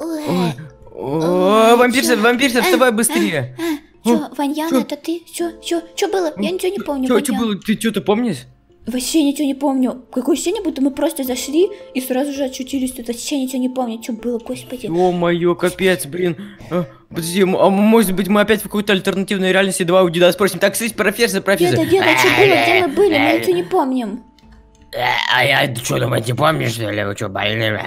Ой. О, вампирша, чё? вампирша, А, вставай быстрее. Чё, О, Ваньян, чё? это ты? Чё, чё, чё было? Я ничего не помню, что Ваньян. было? Ты что-то помнишь? Вообще ничего не помню. Какое ощущение, будто мы просто зашли и сразу же очутились тут. Вообще ничего не помню. Что было, господи? Ё-моё, капец, блин. А, Подожди, а может быть мы опять в какой-то альтернативной реальности давай у деда спросим. Так, слышь, профессор, профессор. Деда, деда, что было? Где мы были? Мы ничего не помним. А я что, думаете, помнишь, что ли? Вы что, больны?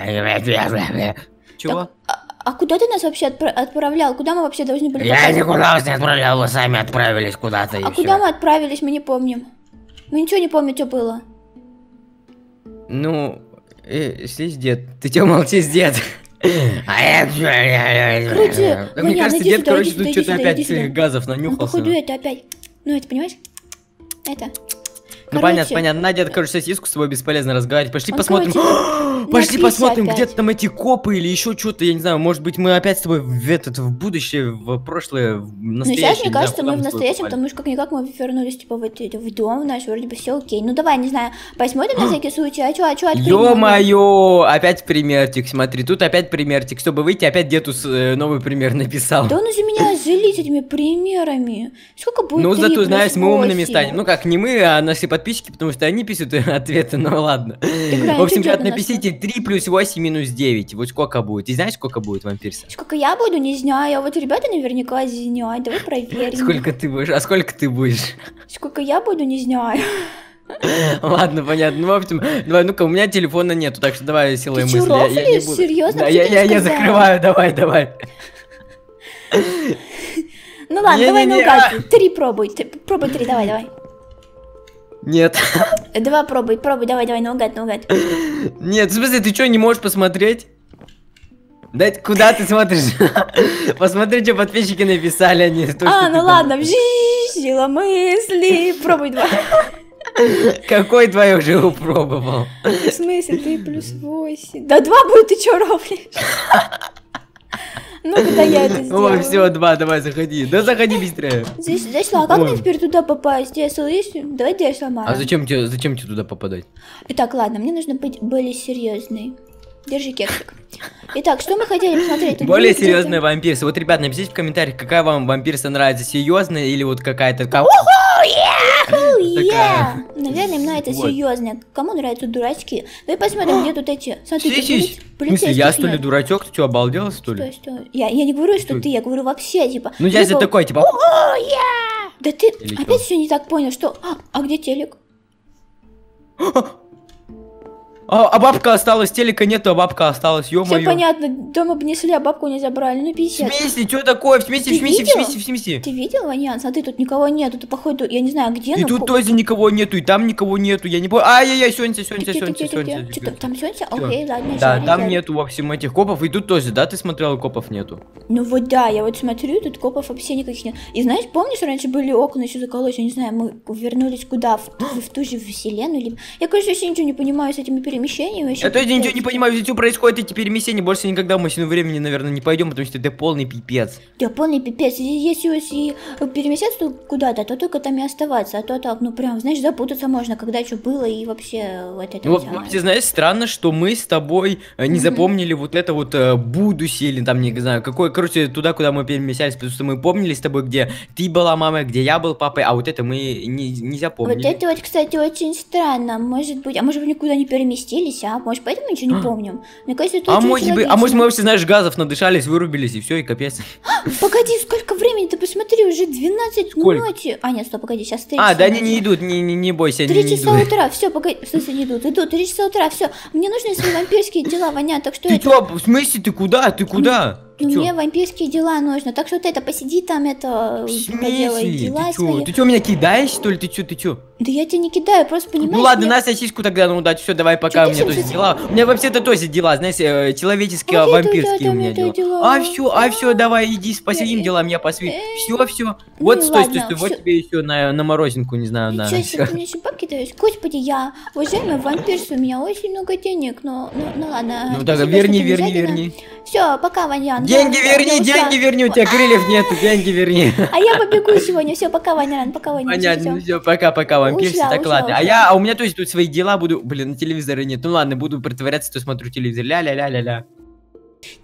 Чего? А, а куда ты нас вообще отпра- отправлял? Куда мы вообще должны были Я никуда вас не отправлял, вы сами отправились куда-то А куда мы отправились, мы не помним. Мы ничего не помним, что было. Ну, э, слышь, дед, ты чё молчишь, дед? А Короче, Да, Мне Ваня, кажется, дед, сюда, короче, тут что-то опять газов Ну, нанюхался. походу, это опять. Ну, это, понимаешь? Это. Ну, понятно, понятно. На, дед, короче, сосиску с тобой бесполезно разговаривать. Пошли Он, посмотрим. короче, Пошли посмотрим, где-то там эти копы или еще что-то, я не знаю. Может быть, мы опять с тобой в этот, в будущее, в прошлое, в Ну, настоящее. сейчас, мне кажется, мы в настоящем, потому что как-никак мы вернулись, типа, в, в дом наш, вроде бы все окей. Ну, давай, не знаю, посмотрим на всякий случай, а чё, а открыть? могу? Ё-моё, опять примерчик, смотри, тут опять примерчик. Чтобы выйти, опять деду с- э, новый пример написал. Да он уже меня залить этими примерами. Сколько будет Ну, зато, знаешь, мы умными станем. Ну, как, не мы, а наши подписчики, потому что они пишут ответы, ну ладно. В общем, ты ребят, напишите 3 плюс 8 минус 9. Вот сколько будет? И знаешь, сколько будет вампирса? Сколько я буду, не знаю. А вот ребята наверняка знают. Давай проверим. Сколько ты будешь? А сколько ты будешь? Сколько я буду, не знаю. Ладно, понятно. Ну, в общем, давай, ну-ка, у меня телефона нету, так что давай силой Ты мысли. Я- я буду. Серьёзно? Да, я, ты я, я закрываю, давай, давай. Ну ладно, давай наугад. Три пробуй. Ты- Пробуй три, давай, давай. Нет. Два пробуй, пробуй, давай, давай, наугад, наугад. Нет, в смысле, ты что, не можешь посмотреть? Да куда ты смотришь? Посмотри, что подписчики написали, они то, А, ты ну ладно, сила мысли. Пробуй два. Какой твой уже упробовал? В смысле, ты плюс восемь? Да два будет, ты чё рофлишь? Ну, когда я это О, сделаю. все, два, давай, заходи. Да заходи быстрее. Здесь, зашла, а как Ой. мне теперь туда попасть? Десл есть? Давай Десл, Мара. А зачем тебе, зачем тебе туда попадать? Итак, ладно, мне нужно быть более серьезной. Держи кексик. Итак, что мы хотели посмотреть? Тут Более серьезные вампирсы. Вот, ребят, напишите в комментариях, какая вам вампирса нравится, серьезная или вот какая-то... Такая. Наверное, мне это Вот. серьезно. Кому нравятся дурачки? Давай посмотрим, где тут эти. Смотри, тут Слышишь? полиц- В смысле, я что ли нет. дурачок? Ты что, обалдел, что ли? Стой. Я, я не говорю, что ты, я говорю вообще, типа. Ну, я же либо- такой, типа... Да ты Или опять чё? все не так понял, что... А, а где телек? А, а бабка осталась, телека нету, а бабка осталась, Все ё-моё. понятно, дом обнесли, а бабку не забрали. Ну, В писец. смысле, что такое? В смысле, Ты в смысле, в смысле, в смысле? Ты видел, Ванян? Смотри, тут никого нету. Тут, походу, я не знаю, где, И тут тоже никого нету, и там никого нету, я не понял. Ай-яй-яй, где, где? Сонься. Что-то там Сонься? Всё. Окей, ладно, Да, там нету, в общем, этих копов, и тут тоже, да, ты смотрел, копов нету? Ну вот да, я вот смотрю, тут копов вообще никаких нет. И знаешь, помнишь, раньше были окна еще заколочены, не знаю, мы вернулись куда, в, ту- в ту же вселенную? Либо... Я, конечно, вообще ничего не понимаю с этими перемещениями. вообще Я тоже ничего не понимаю, что происходит эти перемещения, больше никогда в машину времени, наверное, не пойдем, потому что это полный пипец. Да, полный пипец. Если если переместиться тут куда-то, то только там и оставаться. А то так, ну прям, знаешь, запутаться можно, когда что было и вообще вот это Ну, вот вообще, знаешь, странно, что мы с тобой э, не запомнили вот это вот э, будущее, или там, не знаю, какое, короче, туда, куда мы перемещались, потому что мы помнили с тобой, где ты была мамой, где я был папой, а вот это мы не, не Вот запомнили. это вот, кстати, очень странно. Может быть, а может быть никуда не переместились, а? Может, поэтому ничего не помним? Мне кажется, это А очень может быть, а логично. может мы вообще, знаешь, газов надышались, вырубились, и все, и капец. Погоди, сколько времени? Ты посмотри, уже 12 Сколько? ночи. А, нет, стоп, погоди, сейчас 3 А, да они не идут, не, не, не бойся, они Три не часа идут. утра, все, погоди, в смысле не идут, идут, три часа утра, все. Мне нужны свои вампирские дела, Ваня, так что Ты это... чё, в смысле, ты куда, ты куда? Ты Ну, чё? мне вампирские дела нужно, так что вот это, посиди там, это, В поделай смысле? дела Ты чё? свои. Ты чё, меня кидаешь, что ли? Ты чё, ты чё? Да я тебя не кидаю, просто понимаешь... Ну ладно, мне- на сосиску тогда, ну удачи, все, давай пока, Чё у ты меня всем тоже дела. У меня вообще-то тоже дела, знаешь, э, человеческие, это вампирские у меня дела. дела. А все, а все, давай, иди с последним Э, делам, я посвящу. э, Все, все. ну Вот, стой, стой, стой, вот тебе еще на, на морозинку, не знаю, на. Себе, ты мне еще бабки даешь? Господи, я уважаемый вампирс, у меня очень много денег, но, ну, ну ладно. Ну так, верни, верни, верни. Все, пока, Ванян. Деньги верни, деньги верни, у тебя крыльев нету, деньги верни. А я побегу сегодня. Все, пока, Ванян, пока, Ванян. Понятно, все, пока-пока, вампирсы. Ушла, Так, ладно. А я, а у меня тоже тут свои дела буду. Блин, на телевизоре нет. Ну ладно, буду притворяться, что смотрю телевизор. Ля-ля-ля-ля-ля.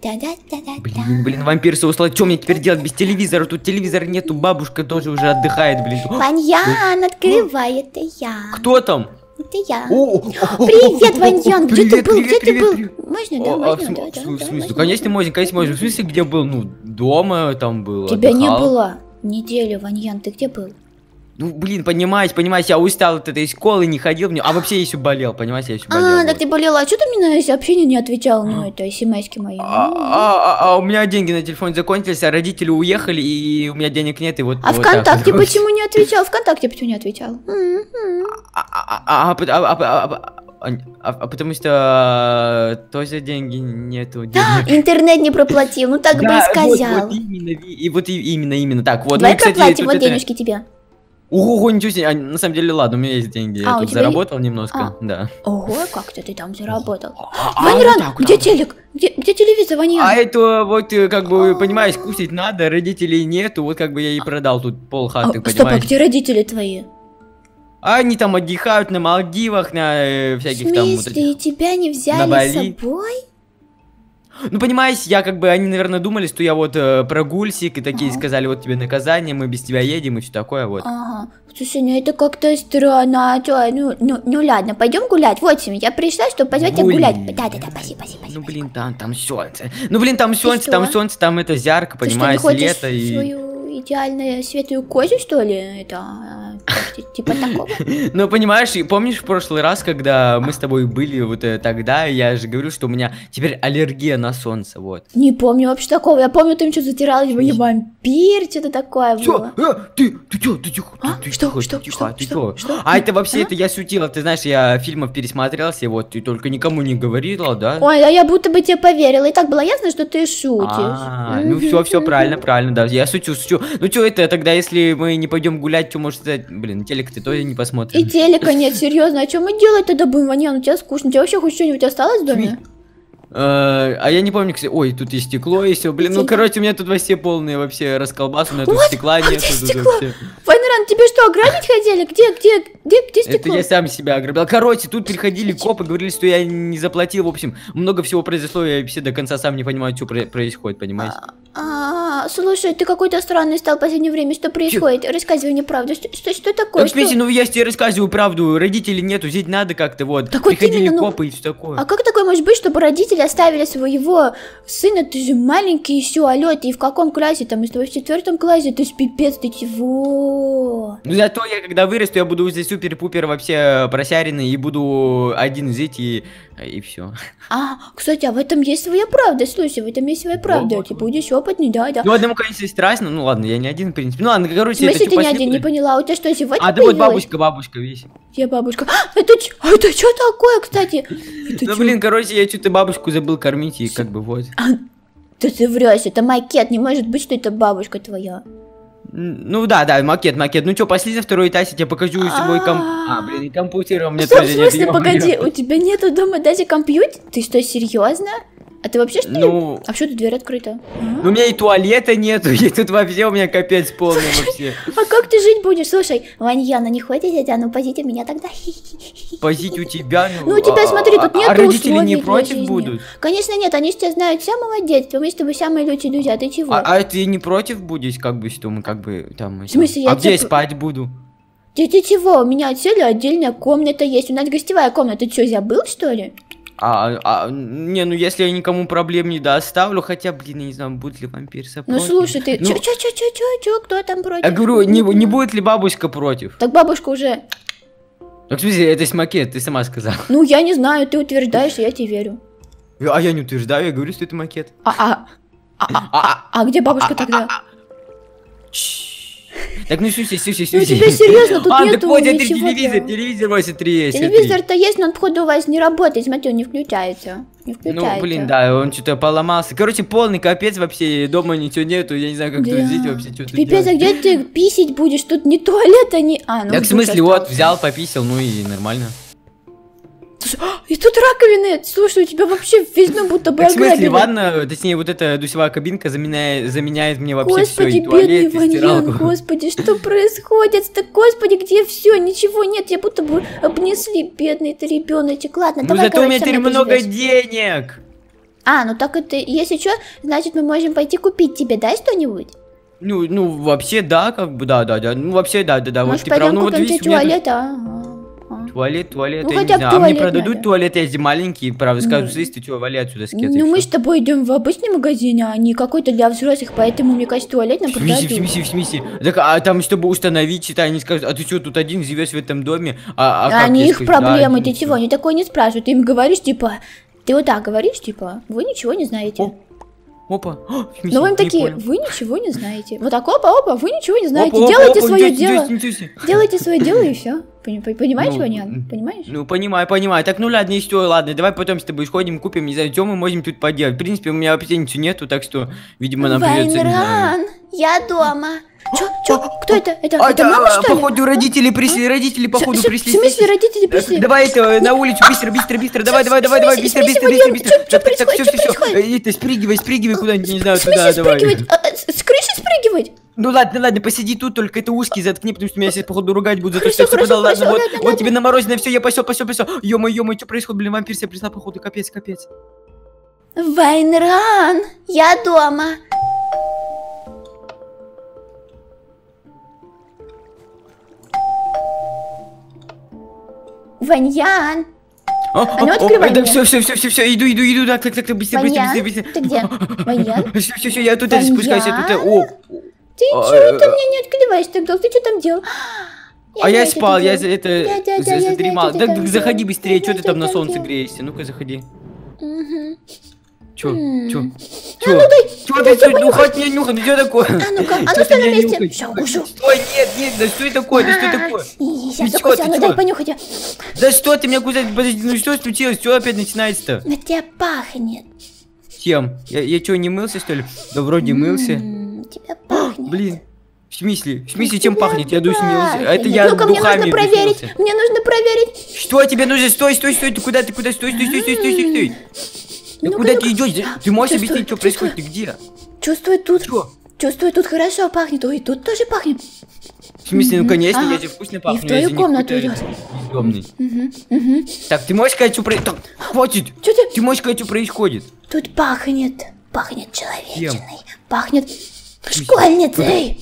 Блин, блин, вампир соусла, что мне теперь делать без телевизора? Тут телевизора нету, бабушка тоже уже отдыхает, блин. Ваньян, открывай, это я. Кто там? Это я. О, Привет, Ваньян, где ты был? Где ты был? Можно, да, а в можно, да, в да, смысле? да, В смысле? можно. Конечно, можно, конечно, можно. В смысле, где был? Ну, дома там был. Тебя не было. Неделю, Ваньян, ты где был? Ну, блин, понимаешь, понимаешь, я устал от этой школы, не ходил в нее. А вообще еще болел, понимаешь, я а, еще болел. А, вот. так ты болела. А что ты мне на общение не отвечал? Ну, это смс мои. А, а, а, а у меня деньги на телефон закончились, а родители уехали, и у меня денег нет, и вот... А вот ВКонтакте так. почему не отвечал? ВКонтакте почему не отвечал? А потому что э, тоже деньги нету. А, денег. Интернет не проплатил, ну так бы и сказал. И вот именно, именно так. Давай проплатим, вот денежки тебе. Ого, ничего себе. А, на самом деле, ладно, у меня есть деньги. А, я тут заработал немножко, А. да. Ого, как-то ты там заработал. А, а, вот так вот, где а. телек? Где, где телевизор, Ваньян? А это вот, э, как бы, понимаешь, кушать надо, родителей нету, вот как бы я и продал тут пол А, хаты, стоп, а где родители твои? А они там отдыхают на Малдивах, на э, В всяких там вот смысле, этих. тебя не взяли с собой? Ну, понимаешь, я как бы, они, наверное, думали, что я вот э, прогульщик, и такие Ага. сказали, вот тебе наказание, мы без тебя едем, и все такое, вот. Ага. Слушай, ну это как-то странно. А ну, ну, ну ладно, пойдем гулять. Вот, Сим, я пришла, чтобы позвать тебя гулять. Да-да-да, спасибо, спасибо. Ну, спасибо. блин, там, там солнце. Ну, блин, там солнце, что? там солнце, там это ярко, Ты что, не понимаешь, хочешь лето и... свою идеальную светлую кожу, что ли? Это а, типа такого? Ну, понимаешь, помнишь в прошлый раз, когда мы с тобой были вот э, тогда, я же говорил, что у меня теперь аллергия на солнце, вот. Не помню вообще такого. Я помню, ты им что-то затиралась, я вампир, что-то такое было. э, ты, ты чё, ты тихо, А? ты, ты Что? Что? Что? Что? А это вообще, А? это я шутила, ты знаешь, я фильмов пересмотрелся, вот, ты только никому не говорила, да? Ой, а я будто бы тебе поверила. И так было ясно, что ты шутишь. А, ну все, все правильно, правильно, да. Я шучу, шучу. Ну что это тогда, если мы не пойдем гулять, что может стать? Блин, телек ты тоже не посмотришь. И телека нет, серьезно. А что мы делать тогда будем, Ванян? У тебя скучно. У тебя вообще хоть что-нибудь осталось в доме? Э, А я не помню, кстати. Ой, тут и стекло, и все. Блин, ну короче, у меня тут вообще полные вообще расколбасы, у меня тут стекла а нет. Вайнран, тебе что, ограбить хотели? Где, где, где, где Это стекло? я сам себя ограбил. Короче, тут приходили копы, говорили, что я не заплатил. В общем, много всего произошло, я вообще до конца сам не понимаю, что про- происходит, понимаете? А, слушай, ты какой-то странный стал в последнее время. Что происходит? Рассказывай мне правду. Что, что, что такое? Так, смотрите, ну я же тебе рассказываю правду, родителей нету, жить надо как-то, вот. Так вот Приходили именно, ну, копы и все такое. А как такое может быть, чтобы родители оставили своего сына? Ты же маленький еще, алло, ты в каком классе? Там, если ты в четвертом классе, ты ж пипец, ты чего? Ну зато я когда вырасту, я буду уже супер-пупер вообще просяренный и буду один жить и, и все. А, кстати, а в этом есть своя правда. Слушай, в этом есть своя правда. Вот, Ты вот. будешь опытный, да, да. Ну одному, конечно, страшно, ну ладно, я не один, в принципе. Ну ладно, В короче, смысле, это ты чё, не один, не поняла? А у тебя что, сегодня А, да вот появилась? бабушка, бабушка, видишь. Я бабушка. А, это, ч- а это что такое, кстати? Это Ну чё? блин, короче, я что-то бабушку забыл кормить и как бы вот. Да ты врешь, это макет, не может быть, что это бабушка твоя. М, Ну да, да, макет, макет. Ну что, пошли на второй этаж, я тебе покажу свой комп... А, блин, и компьютер у меня Что, в тоже нет. смысле, ё-моё. погоди, у тебя нету дома даже компьютер? Ты что, серьезно? А ты вообще что ли? Ну, А что тут дверь открыта? А? ну, у меня и туалета нету, и тут вообще у меня капец полный вообще. А как ты жить будешь? Слушай, Ваньяна, не хватит тебя, ну позите меня тогда. Позить у тебя, ну... Ну, у тебя, а- смотри, тут а- нет А родители не против будут? Конечно нет, они тебя знают с самого детства, мы с тобой самые лучшие друзья, ты чего? А, а ты не против будешь, как бы, что мы как бы там... это- смысле, я А где спать буду? Ты, ты чего? У меня отсюда отдельная комната есть. У нас гостевая комната. Ты что, забыл, что ли? А, а, не, ну если я никому проблем не доставлю, хотя, блин, я не знаю, будет ли вампирса Ну против. слушай, ты. Ну, Чё, чё, чё, чё, чё, чё, кто там против? Я говорю, не, не будет ли бабушка против? Так бабушка уже. Так, в смысле, это макет, ты сама сказала. Ну, я не знаю, ты утверждаешь, я тебе верю. А я не утверждаю, я говорю, что это макет. А, а, а, а, А, а где бабушка тогда? Чш. Так, ну слушай, слушай, Ну слушай. тебе серьезно, тут А, нету это ничего. телевизор, да. телевизор вот смотри, есть, смотри. Телевизор-то есть, но он, походу, у вас не работает. Смотри, он не включается. Не включается. Ну, блин, да, он что-то поломался. Короче, полный капец вообще, дома ничего нету, я не знаю, как Да. тут жить вообще, что-то Пипец, а где ты писить будешь? Тут ни туалета, ни... А, ну, Так, в смысле, вот, взял, пописал, ну и нормально. Слушай, а, и тут раковины. Слушай, у тебя вообще дом будто бы Так, в смысле, ограбили. ванна, точнее, вот эта дусевая кабинка заменяет, заменяет мне вообще все, Господи, и туалет, бедный и Ваньян, господи, что происходит? Так, господи, где все? Ничего нет, я будто бы обнесли, бедный ты ребеночек. Ладно, Ну, давай, зато у меня короче, теперь много денег. А, ну так это, если что, значит мы можем пойти купить тебе, да, что-нибудь? Ну, ну, вообще, да, как бы, да, да, да. Ну, вообще, да, да, да. Может, вот ты прав. пойдем Ну, вот купим видишь, у меня туалет, а? Ага. Туалет, туалет, Ну, я не хотя бы знаю. А мне продадут надо. туалет, эти маленькие, правда, скажут, Ну. слышь, ты что, вали отсюда с Ну, мы с тобой идем в обычный магазин, а не какой-то для взрослых, поэтому, мне кажется, туалет нам смысле, в продадут. смысле, в смысле? Так, а там, чтобы установить, это они скажут, а ты что, тут один живешь в этом доме? А, а Они их проблемы, ты чего, они такое не спрашивают. Ты им говоришь, типа, ты вот так говоришь, типа, вы ничего не знаете. Опа, О, смысле, Но вы им не такие, понял. вы ничего не знаете. Вот так, опа, опа, вы ничего не знаете. Опа, опа, Делайте опа, свое дело. Делайте свое дело и все. Понимаешь, Ну, Ванян? м, Понимаешь? Ну, понимаю, понимаю. Так, ну ладно, и все, ладно, давай потом с тобой сходим, купим, не знаю, что мы можем тут поделать. В принципе, у меня вообще ничего нету, так что, видимо, нам придется, не знаю. Вайнран, я дома. Чё, чё, кто это? Это, А, это мама, что ли? походу, родители пришли, родители, походу, пришли. В смысле родители Э, пришли? Давай это на улицу, быстро, быстро, быстро, давай, давай, давай, давай, быстро, быстро, быстро, чё- быстро. чё Так, так, все, чё все, происходит? Это, спрыгивай, спрыгивай куда-нибудь, не знаю, туда, давай. А, а, с, с крыши спрыгивать? Ну ладно, ладно, посиди тут, только это узкий заткни, потому что меня сейчас, походу, ругать будут за то, что я хорошо, продал. Ладно, вот, ладно, вот ладно. тебе намороженное все, я пошел, пошел, пошел. Ё-моё, ё-моё, что происходит, блин, вампир себя пришла, походу, капец, капец. Вайнран, я дома. Ваньян, А, ну открывай да, мне. все, все, все, все, все, иду, иду, иду, так, так, так, так, быстро, быстро, Ваньян, быстро, быстро. ты где? Ваньян? Все, все, все, я тут спускаюсь, я тут, о, Ты А, чё э, это мне не открываешь так долго? Ты что там делал? А я знаю, что спал, я это Я- я- я- я задремал. Да там заходи быстрее, Я что ты там на там солнце греешься? Ну-ка, заходи. Чё? Чё? А Чё? ну Чё ты, я ну хоть меня нюхай, ну что такое? А ну-ка, а ну Чё стой на меня месте. укушу. Стой, нет, нет, да что это такое, да что такое? Сейчас чё, ты а ну чё? дай понюхать. я. Да что ты меня кусать, подожди, ну что случилось, что опять начинается-то? На тебя пахнет. Чем? Я, я что, не мылся, что ли? Да вроде мылся. Тебя пахнет. Блин, в смысле? В смысле, чем пахнет? Я не пахнет. А это я Ну-ка, мне духами нужно проверить. Мне нужно проверить. Что тебе нужно? Стой, стой, стой, ты куда, ты куда, стой, стой, стой, стой, стой, стой, стой. Да Ну-ка, куда ты идешь? Ты можешь объяснить, что происходит? Ты где? Чувствую тут. Чё? Чувствую тут хорошо пахнет. Ой, тут тоже пахнет. В смысле, ну конечно, я же вкусно и в пахну. я твою комнату мгм. Так, ты можешь сказать, что происходит? Хватит! Ты? Ты можешь сказать, что происходит? Тут пахнет. Пахнет человечиной. Пахнет школьницей.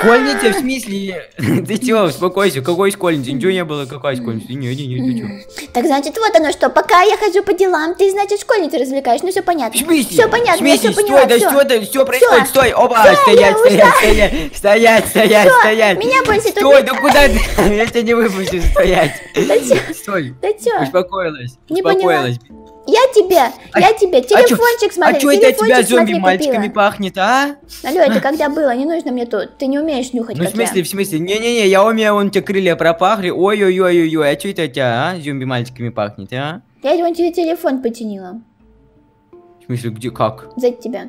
Школьница, в смысле? Ты чего, успокойся, какой школьница? Ничего не было, какая школьница? Не, не, не, ты чё? Так значит, вот оно что, пока я хожу по делам, ты, значит, школьницу развлекаешь. Ну все понятно. В смысле? Все понятно, В я смысле? все поняла. Стой, да что это, все происходит, стой, опа, стоять, стоять, стоять, стоять, стоять, стоять. меня больше тут Стой, да куда ты? Я тебя не выпущу, стоять. Да? Стой, Да успокоилась, Не поняла. успокоилась. Я тебе, А- я тебе, А телефончик смотри, А что это тебя зомби-мальчиками купила. пахнет, а? Алло, это когда было? Не нужно мне тут. Ты не умеешь нюхать, Ну, в смысле, я. в смысле? Не-не-не, я умею, вон у тебя крылья пропахли. Ой-ой-ой-ой-ой, а что это тебя, а? Зомби-мальчиками пахнет, а? Я вон тебе телефон потянила. В смысле, где, как? За тебя.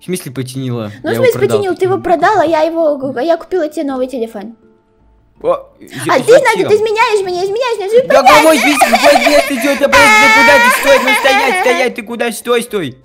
В смысле потянила? Ну, Я в смысле, потянил, ты его продал, а я его, а я купила тебе новый телефон. А я- ты, значит, зачем? изменяешь меня, изменяешь меня, живи Да ты что, ты подожди, куда ты, стой, ну стоять, стоять, ты куда, стой, стой.